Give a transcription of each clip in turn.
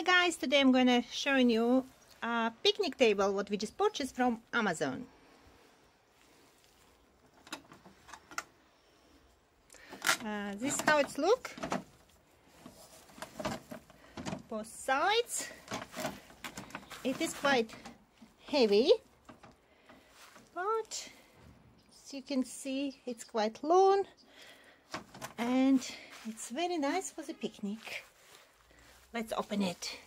Hi guys, today I'm to show you a picnic table what we just purchased from Amazon. Uh, this is how it's look. Both sides. It is quite heavy, but as you can see it's quite long and it's very nice for the picnic. Let's open it.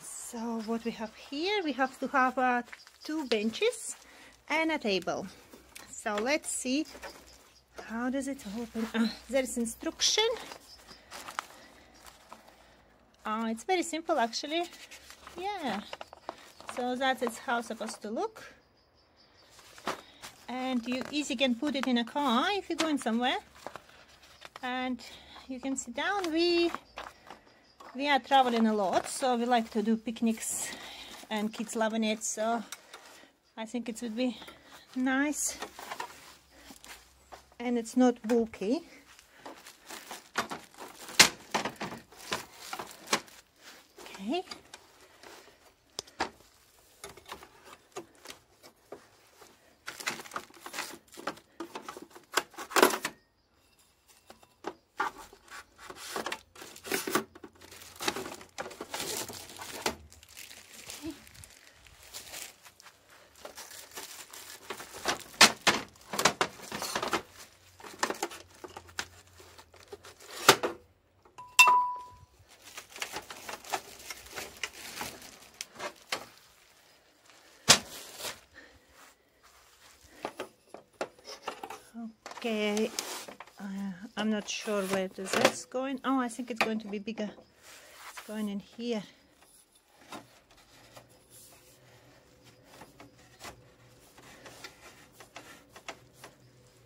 So what we have here, we have to have uh, two benches and a table. So let's see how does it open. Uh, there's instruction. Uh, it's very simple actually. Yeah. So that is how it's supposed to look. And you easy can put it in a car if you're going somewhere. And you can sit down. We we are traveling a lot, so we like to do picnics and kids loving it. So I think it would be nice. And it's not bulky. Okay. Okay, uh, I'm not sure where this is going. Oh, I think it's going to be bigger. It's going in here.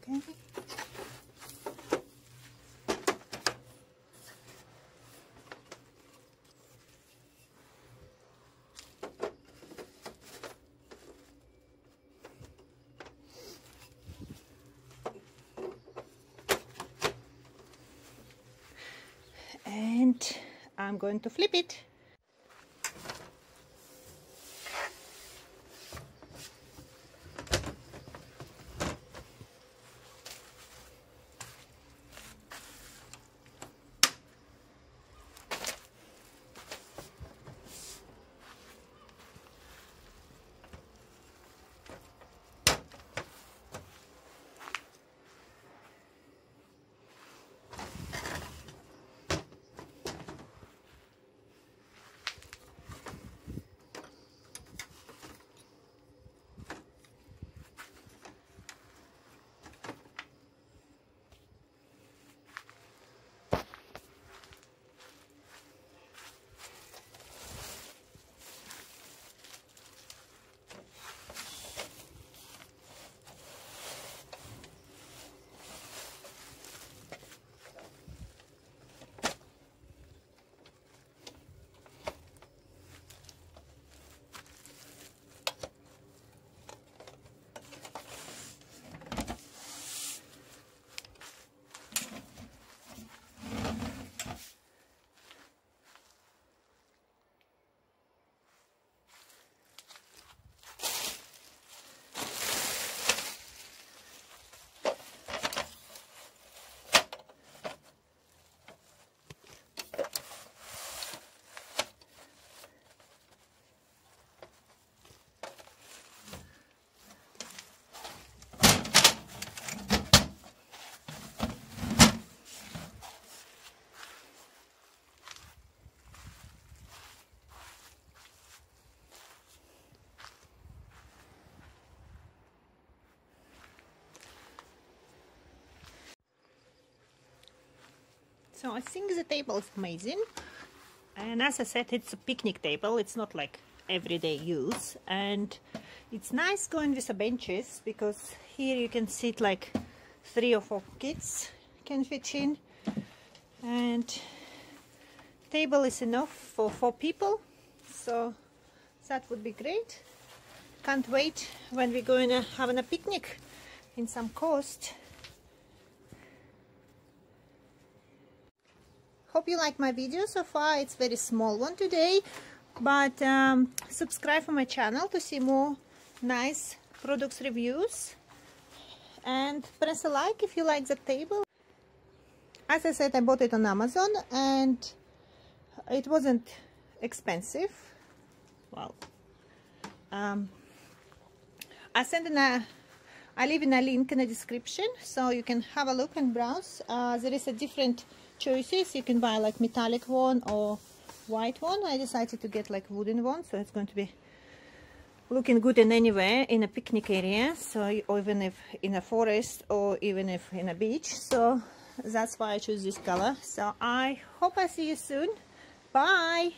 Okay. and I'm going to flip it. So I think the table is amazing. And as I said, it's a picnic table. It's not like everyday use. And it's nice going with the benches because here you can sit like three or four kids can fit in. And table is enough for four people. So that would be great. can't wait when we're going to having a picnic in some coast hope you like my video. So far it's very small one today but um, subscribe for my channel to see more nice products reviews. And press a like if you like the table. As I said I bought it on Amazon and it wasn't expensive. Well um, I send in a I leave in a link in the description so you can have a look and browse. Uh, there is a different choices. You can buy like metallic one or white one. I decided to get like wooden one so it's going to be looking good in anywhere in a picnic area so even if in a forest or even if in a beach. So that's why I choose this color. So I hope I see you soon. Bye